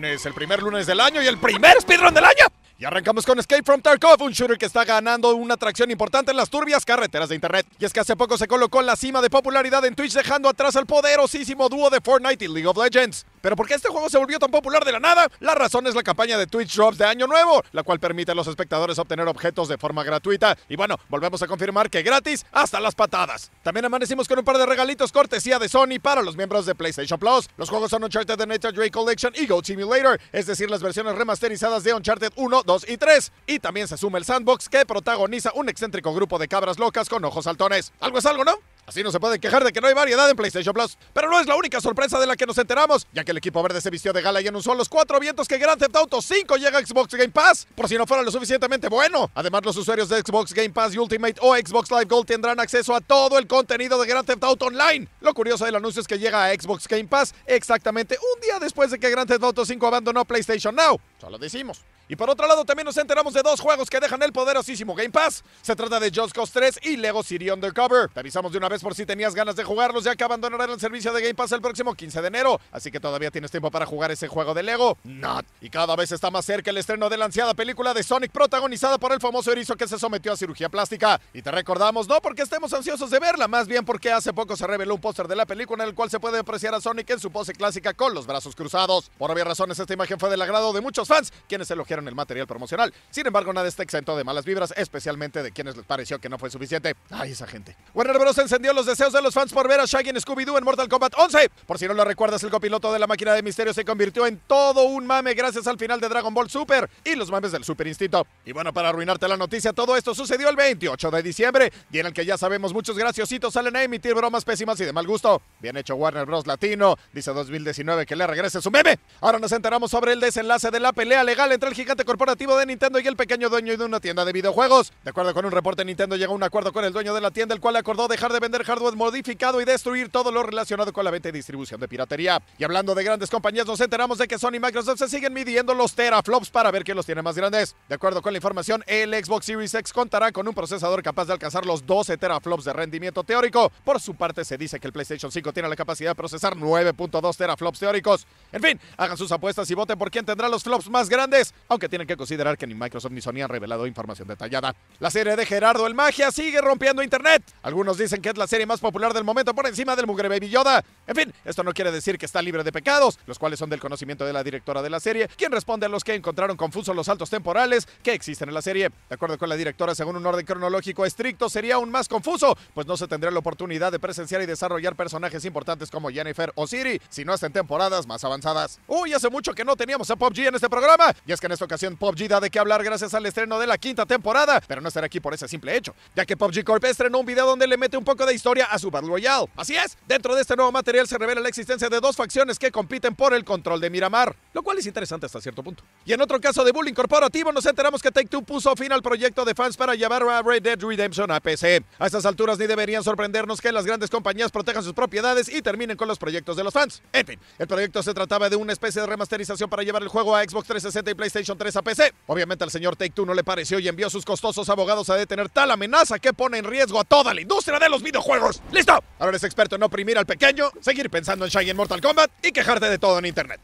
El primer lunes del año y el primer speedrun del año. Y arrancamos con Escape from Tarkov, un shooter que está ganando una atracción importante en las turbias carreteras de internet. Y es que hace poco se colocó en la cima de popularidad en Twitch dejando atrás al poderosísimo dúo de Fortnite y League of Legends. Pero ¿por qué este juego se volvió tan popular de la nada? La razón es la campaña de Twitch Drops de Año Nuevo, la cual permite a los espectadores obtener objetos de forma gratuita. Y bueno, volvemos a confirmar que gratis hasta las patadas. También amanecimos con un par de regalitos cortesía de Sony para los miembros de PlayStation Plus. Los juegos son Uncharted The Nathan Drake Collection y Goat Simulator, es decir, las versiones remasterizadas de Uncharted 1, 2 y 3. Y también se suma el Sandbox que protagoniza un excéntrico grupo de cabras locas con ojos saltones. Algo es algo, ¿no? Así no se puede quejar de que no hay variedad en PlayStation Plus. Pero no es la única sorpresa de la que nos enteramos, ya que el equipo verde se vistió de gala y anunció los cuatro vientos que Grand Theft Auto 5 llega a Xbox Game Pass, por si no fuera lo suficientemente bueno. Además, los usuarios de Xbox Game Pass Ultimate o Xbox Live Gold tendrán acceso a todo el contenido de Grand Theft Auto Online. Lo curioso del anuncio es que llega a Xbox Game Pass exactamente un día después de que Grand Theft Auto 5 abandonó PlayStation Now. Solo decimos. Y por otro lado, también nos enteramos de dos juegos que dejan el poderosísimo Game Pass. Se trata de Just Cause 3 y Lego City Undercover. Te avisamos de una vez por si tenías ganas de jugarlos, ya que abandonarán el servicio de Game Pass el próximo 15 de enero. Así que todavía tienes tiempo para jugar ese juego de Lego. Not. Y cada vez está más cerca el estreno de la ansiada película de Sonic protagonizada por el famoso erizo que se sometió a cirugía plástica. Y te recordamos, no porque estemos ansiosos de verla, más bien porque hace poco se reveló un póster de la película en el cual se puede apreciar a Sonic en su pose clásica con los brazos cruzados. Por obvias razones, esta imagen fue del agrado de muchos fans, quienes elogiaron el material promocional. Sin embargo, nada está exento de malas vibras, especialmente de quienes les pareció que no fue suficiente. Ay, esa gente. Warner Bros. encendió los deseos de los fans por ver a Shaggy en Scooby-Doo en Mortal Kombat 11. Por si no lo recuerdas, el copiloto de la máquina de misterio se convirtió en todo un mame gracias al final de Dragon Ball Super y los mames del Super Instinto. Y bueno, para arruinarte la noticia, todo esto sucedió el 28 de diciembre, día en el que ya sabemos muchos graciositos salen a emitir bromas pésimas y de mal gusto. Bien hecho Warner Bros. Latino, dice 2019 que le regrese su meme. Ahora nos enteramos sobre el desenlace de la pelea legal entre el gigante corporativo de Nintendo y el pequeño dueño de una tienda de videojuegos. De acuerdo con un reporte, Nintendo llegó a un acuerdo con el dueño de la tienda, el cual acordó dejar de vender hardware modificado y destruir todo lo relacionado con la venta y distribución de piratería. Y hablando de grandes compañías, nos enteramos de que Sony y Microsoft se siguen midiendo los teraflops para ver quién los tiene más grandes. De acuerdo con la información, el Xbox Series X contará con un procesador capaz de alcanzar los 12 teraflops de rendimiento teórico. Por su parte, se dice que el PlayStation 5 tiene la capacidad de procesar 9.2 teraflops teóricos. En fin, hagan sus apuestas y voten por quién tendrá los flops más grandes, aunque tienen que considerar que ni Microsoft ni Sony han revelado información detallada. La serie de Gerardo el Magia sigue rompiendo internet. Algunos dicen que es la serie más popular del momento por encima del Mugre Baby Yoda. En fin, esto no quiere decir que está libre de pecados, los cuales son del conocimiento de la directora de la serie, quien responde a los que encontraron confusos los saltos temporales que existen en la serie. De acuerdo con la directora, según un orden cronológico estricto, sería aún más confuso, pues no se tendría la oportunidad de presenciar y desarrollar personajes importantes como Jennifer o Siri, sino hasta en temporadas más avanzadas. Uy, hace mucho que no teníamos a Pop G en este programa, y es que en esta ocasión Pop G da de qué hablar gracias al estreno de la quinta temporada, pero no estará aquí por ese simple hecho, ya que PUBG Corp estrenó un video donde le mete un poco de historia a su Battle Royale. Así es, dentro de este nuevo material se revela la existencia de dos facciones que compiten por el control de Miramar, lo cual es interesante hasta cierto punto. Y en otro caso de bullying corporativo nos enteramos que Take-Two puso fin al proyecto de fans para llevar a Red Dead Redemption a PC. A estas alturas ni deberían sorprendernos que las grandes compañías protejan sus propiedades y terminen con los proyectos de los fans. En fin, el proyecto se trataba de una especie de remasterización para llevar el juego a Xbox 360 y PlayStation 3 a PC. Obviamente al señor Take-Two no le pareció y envió a sus costosos abogados a detener tal amenaza que pone en riesgo a toda la industria de los videojuegos. ¡Listo! Ahora eres experto en oprimir al pequeño, seguir pensando en Shaggy en Mortal Kombat y quejarte de todo en internet.